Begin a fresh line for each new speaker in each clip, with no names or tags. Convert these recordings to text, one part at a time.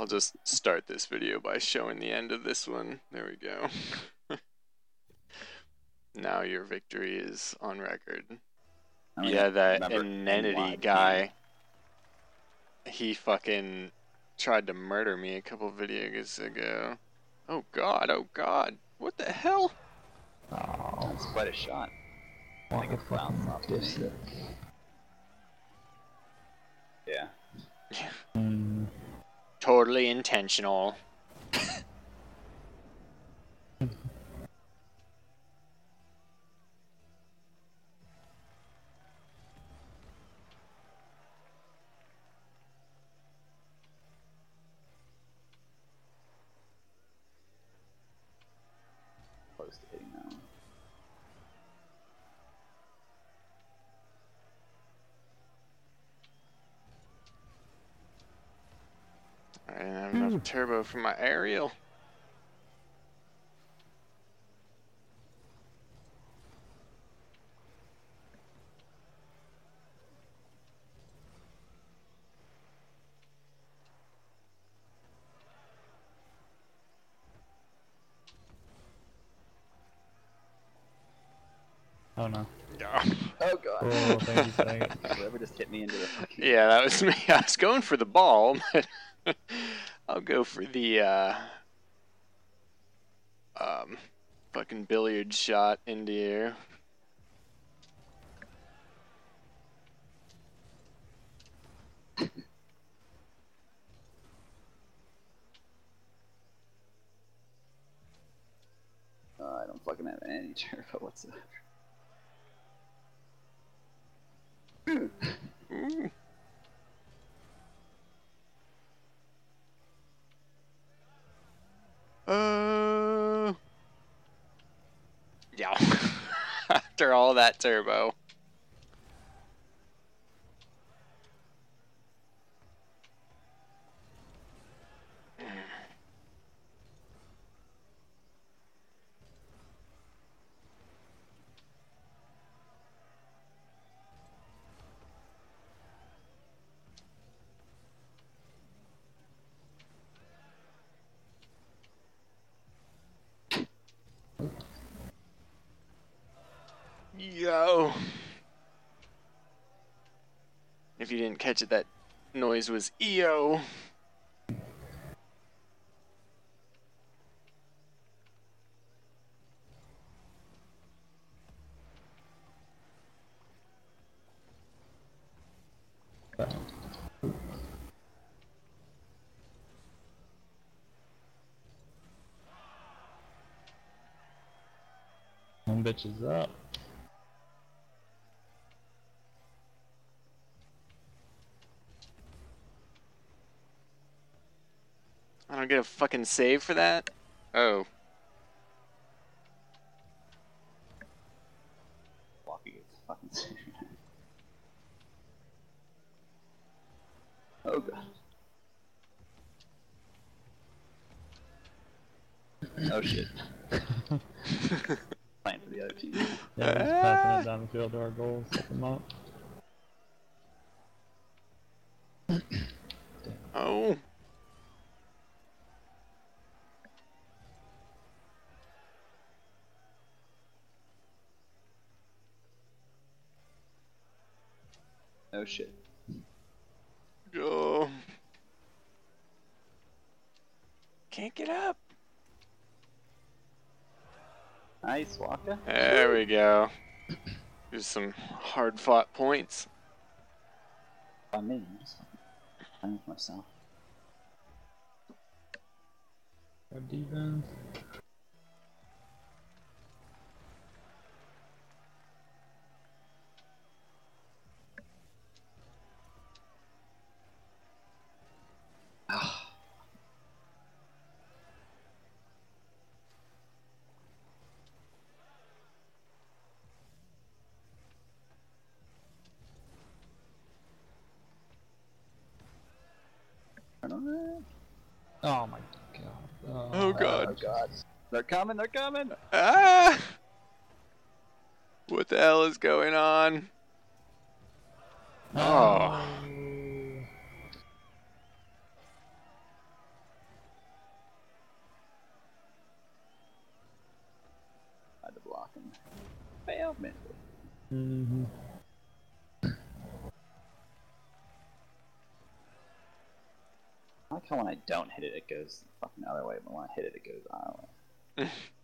I'll just start this video by showing the end of this one. There we go. now your victory is on record.
I don't
yeah, that
remember
Inanity guy. He fucking tried to murder me a couple videos ago. Oh god, oh god. What the hell?
Oh,
That's quite a shot.
what
Like
a
a brown
fucking
top
dipstick.
Totally intentional.
Close to hitting that one.
I didn't have enough turbo for my aerial.
oh no.
Oh god.
Oh, thank you, thank you.
Whoever just hit me into the fucking.
Yeah, that was me. I was going for the ball, but I'll go for the uh um fucking billiard shot into you.
Oh, I don't fucking have any turbo whatsoever.
Ooh. Uh. Yeah. After all that turbo. Yo. If you didn't catch it, that noise was EO.
One bitch is up.
Get a fucking save for that? Oh.
Walking is fucking serious. Oh god. Oh shit. Playing for the other team.
Yeah, we're just passing it down the field to our goals. Set them up.
Oh.
Oh shit.
Go. Can't get up.
Nice, Waka.
There we go. There's some hard fought points.
On me. I'm just fucking playing with myself.
Our defense. Oh my god.
Oh,
oh
god.
Oh god. They're coming, they're coming!
Ah! What the hell is going on? Oh.
I
to
block him. Mm-hmm. When I don't hit it, it goes the fucking other way, but when I hit it, it goes our way.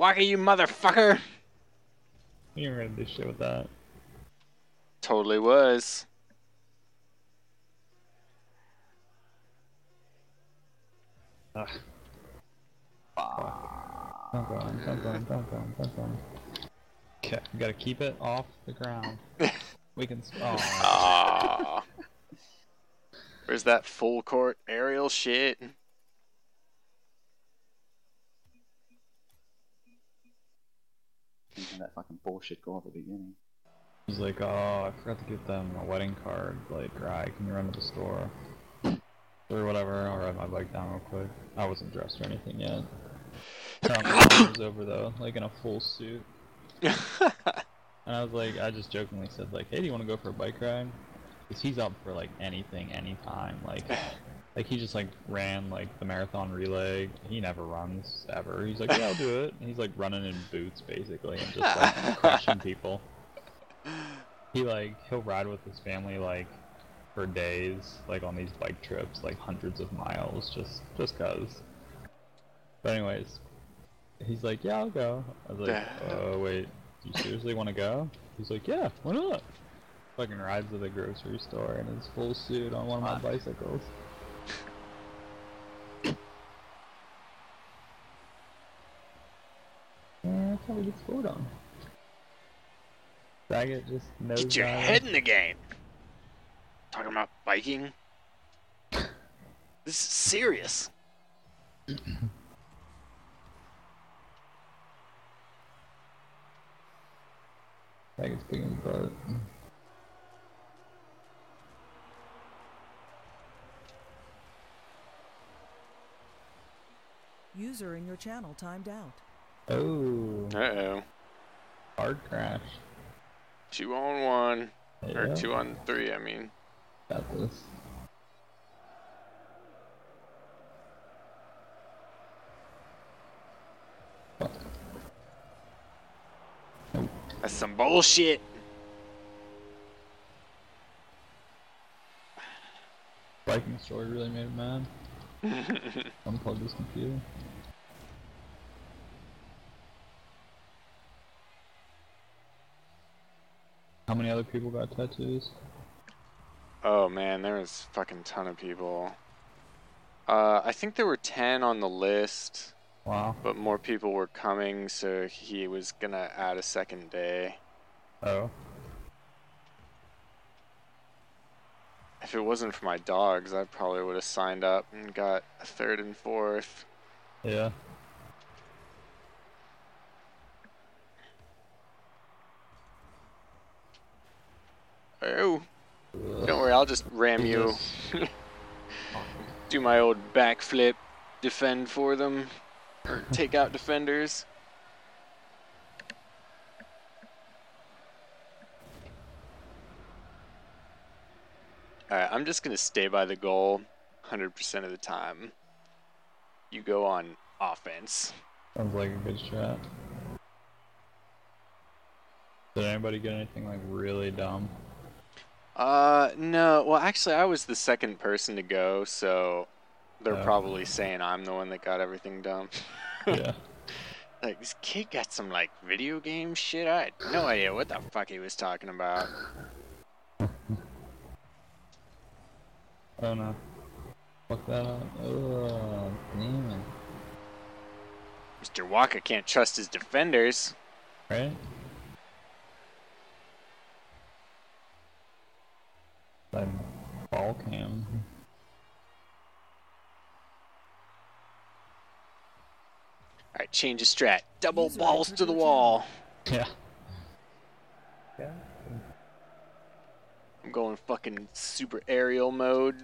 Waka, you motherfucker!
You were gonna do shit with that.
Totally was.
Ugh. Don't go on, don't go on, don't go on, don't go on. Okay, we gotta keep it off the ground. We can. Oh.
Where's that full court aerial shit?
That fucking bullshit go at the beginning.
he's like, oh, I forgot to get them a wedding card. Like, right, can you run to the store? Or whatever, I'll ride my bike down real quick. I wasn't dressed or anything yet. Tom was over though, like in a full suit. And I was like, I just jokingly said like, hey, do you want to go for a bike ride? Cause he's up for like anything, anytime. Like, like he just like ran like the marathon relay. He never runs ever. He's like, yeah, I'll do it. And he's like running in boots basically and just like crushing people. He like he'll ride with his family like for days, like on these bike trips, like hundreds of miles, just just cause. But anyways, he's like, yeah, I'll go. I was like, oh wait, do you seriously want to go? He's like, yeah, why not? Fucking rides to the grocery store in his full suit on one of my bicycles. Yeah, that's how he gets scored on. Draggett just knows
Get your head in the game. Talking about biking. This is serious.
Draggett's big in the butt.
User in your channel timed out.
Oh,
Uh oh.
hard crash.
Two on one. Or two on three, I mean.
Got this.
That's some bullshit.
Viking story really made him mad. Unplugged his computer. How many other people got tattoos?
oh man, there was a fucking ton of people. Uh, I think there were 10 on the list,
Wow.
but more people were coming, so he was gonna add a second day.
Oh.
If it wasn't for my dogs, I probably would have signed up and got a third and fourth.
Yeah.
Oh, don't worry, I'll just ram you. Do my old backflip, defend for them, or take out defenders. Alright, I'm just gonna stay by the goal 100% of the time. You go on offense.
Sounds like a good shot. Did anybody get anything like really dumb?
Uh, no. Well, actually, I was the second person to go, so they're
Oh.
probably saying I'm the one that got everything done.
yeah.
Like, this kid got some, like, video game shit. I had no idea what the fuck he was talking about.
Oh no. Fuck that up. Oh, damn it.
Mr. Walker can't trust his defenders.
Right? That ball cam.
Alright, change of strat. Double
User
balls
entered
to the wall.
Yeah. Yeah.
I'm going fucking super aerial mode.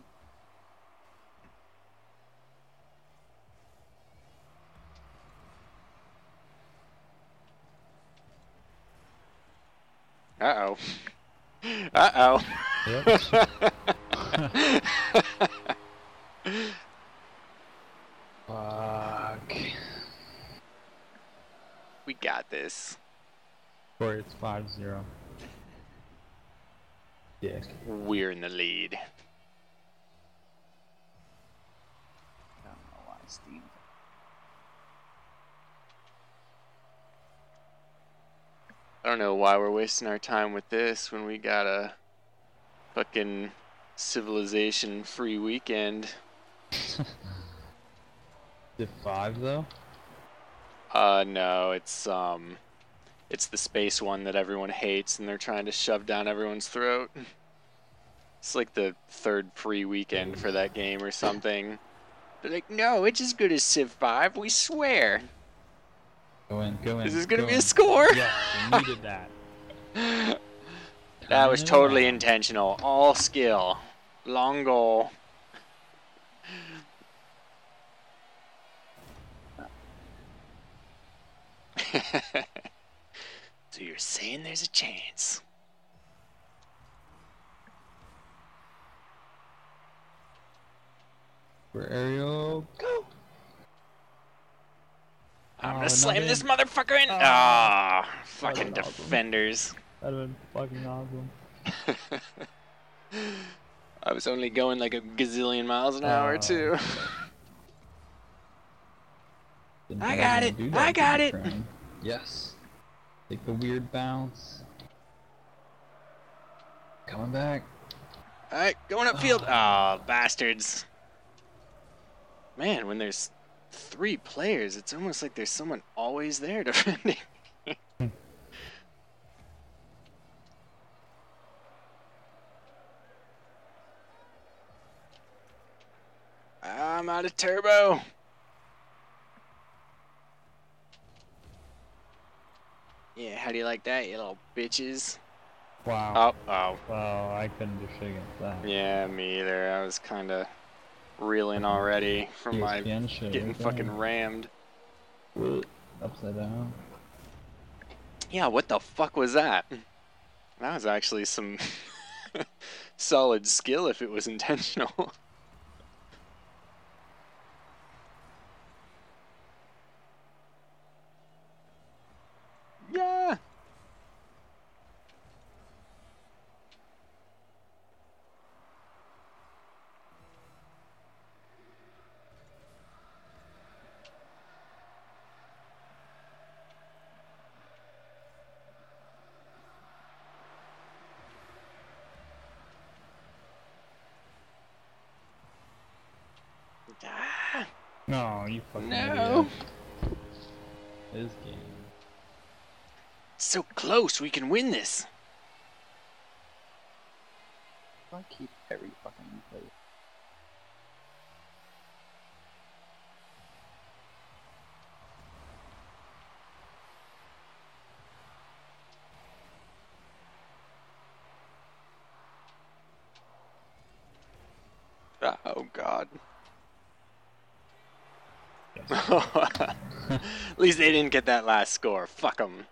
Uh oh. Uh oh.
Yep. Fuck.
we got this.
Corey, it's 5 0. Dick.
We're in the lead.
I don't know why Steve.
I don't know why we're wasting our time with this when we got a fucking civilization free weekend.
Civ 5 though?
Uh no, it's um it's the space one that everyone hates and they're trying to shove down everyone's throat. It's like the third free weekend for that game or something. They're like, no, it's as good as Civ 5, we swear.
Go in, go in.
This Is gonna
go
be a score?
Yeah, we needed that.
That was totally intentional. All skill. Long goal. so you're saying there's a chance?
For aerial, go!
I'm
Oh,
gonna
not
slam
in.
this motherfucker in.
Oh.
Ah, fucking
That was awesome.
defenders.
That'd have been fucking awesome.
I was only going like a gazillion miles an hour
Oh.
too. I got it, I got it.
Ukraine. Yes. Take the weird bounce. Coming back.
Alright, going upfield. Ah, bastards. Man, when there's three players, it's almost like there's someone always there defending. I'm out of turbo. Yeah, how do you like that, you little bitches?
Wow.
Oh, oh.
Wow, I couldn't do shit against that.
Yeah, me either. I was kind of reeling already from my
shit.
getting
okay.
fucking rammed.
Upside down.
Yeah, what the fuck was that? That was actually some solid skill if it was intentional. yeah. Ah,
No, you fucking
No.
idiot. This game.
so close, we can win this.
I keep every fucking place.
Oh god. At least they didn't get that last score. Fuck them.